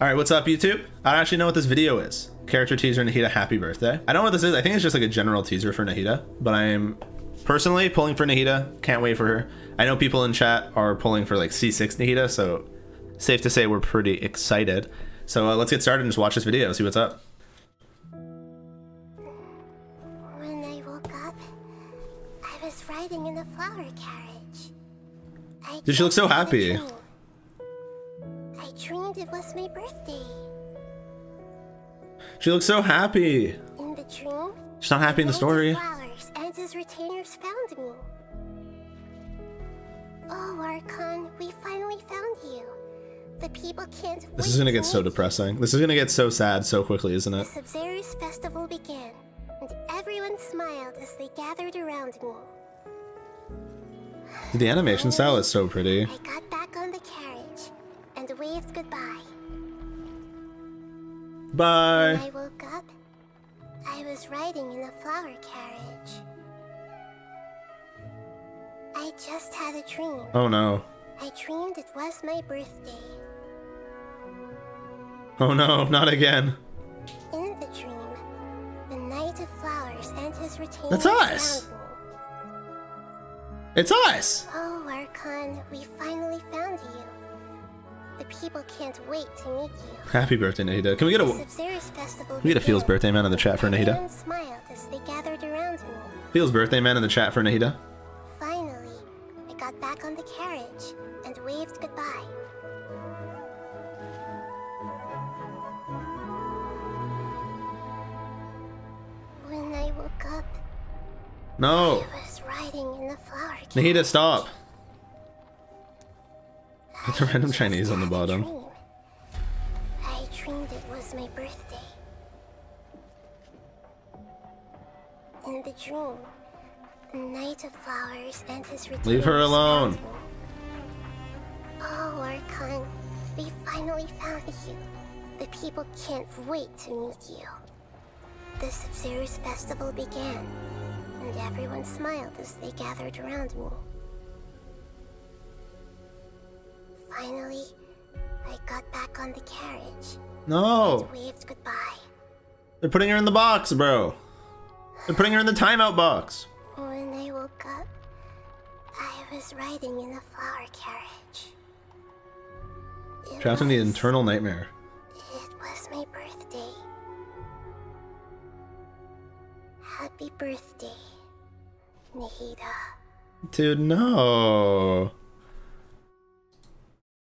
All right, what's up, YouTube? I don't actually know what this video is. Character teaser Nahida happy birthday. I don't know what this is. I think it's just like a general teaser for Nahida, but I'm personally pulling for Nahida. Can't wait for her. I know people in chat are pulling for like C6 Nahida, so safe to say we're pretty excited. So uh, let's get started and just watch this video, see what's up. When I woke up, I was riding in a flower carriage. I Dude, she looks so happy. Dreamed it was my birthday. She looks so happy. In the dream, She's not happy in the story. Flowers and his retainers found me. Oh, Archon, we finally found you. The people can't This is gonna to get so depressing. This is gonna get so sad so quickly, isn't it? The it? Festival began, and everyone smiled as they gathered around me. The animation style is so pretty. I got back waved goodbye. When Bye. I woke up, I was riding in a flower carriage. I just had a dream. Oh no. I dreamed it was my birthday. Oh no, not again. In the dream, the Knight of Flowers and his retainers That's us! It's us! Oh, Archon, we finally found you. The people can't wait to meet you. Happy birthday, Nahida. Can we get a festival we get a feels birthday man in the chat for Nahida? Smiled as they gathered around me. Feels birthday man in the chat for Nahida. Finally, I got back on the carriage and waved goodbye. When I woke up, No. I was riding in the flower. Nahida, stop. Put the random Chinese on the bottom. I dreamed it was my birthday. In the dream, the Knight of Flowers and his retainers Leave her alone. Oh, Archon, we finally found you. The people can't wait to meet you. The Sabzeruz festival began, and everyone smiled as they gathered around me. Finally, I got back on the carriage No. waved goodbye. They're putting her in the box, bro. They're putting her in the timeout box. When I woke up, I was riding in a flower carriage. It Trapped in the internal nightmare. It was my birthday. Happy birthday, Nahida. Dude, no.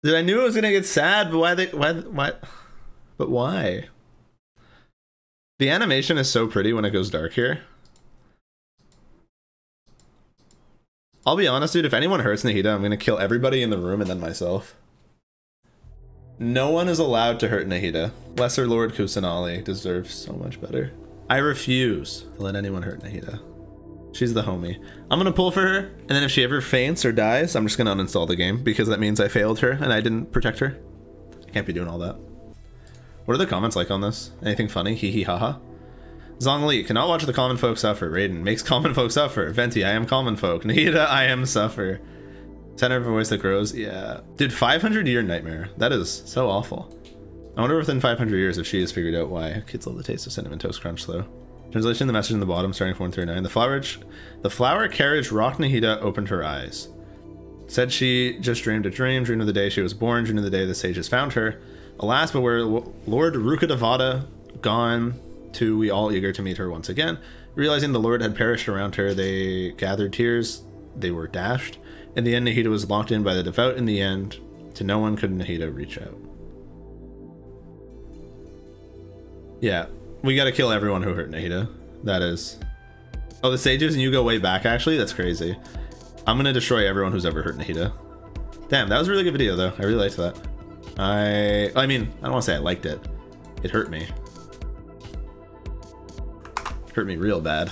Dude, I knew it was gonna get sad, but why they why why but why? The animation is so pretty when it goes dark here. I'll be honest, dude, if anyone hurts Nahida, I'm gonna kill everybody in the room and then myself. No one is allowed to hurt Nahida. Lesser Lord Kusanali deserves so much better. I refuse to let anyone hurt Nahida. She's the homie. I'm gonna pull for her, and then if she ever faints or dies, I'm just gonna uninstall the game because that means I failed her and I didn't protect her. I can't be doing all that. What are the comments like on this? Anything funny? Hee hee haha. Zhongli, cannot watch the common folk suffer. Raiden makes common folk suffer. Venti, I am common folk. Nahida, I am suffer. Center of a voice that grows. Yeah. Dude, 500 year nightmare. That is so awful. I wonder within 500 years if she has figured out why kids love the taste of cinnamon toast crunch though. Translation: The message in the bottom, starting from 139. The flower, the flower carriage rocked Nahida opened her eyes. Said she just dreamed a dream, dreamed of the day she was born, dreamed of the day the sages found her. Alas, but where Lo- Lord Rukkhadevata gone to, we all eager to meet her once again. Realizing the Lord had perished around her, they gathered tears. They were dashed. In the end, Nahida was locked in by the devout. In the end, to no one could Nahida reach out. Yeah, we gotta kill everyone who hurt Nahida. That is. Oh, the sages and you go way back, actually? That's crazy. I'm gonna destroy everyone who's ever hurt Nahida. Damn, that was a really good video, though. I really liked that. I. I mean, I don't wanna say I liked it. It hurt me. Hurt me real bad.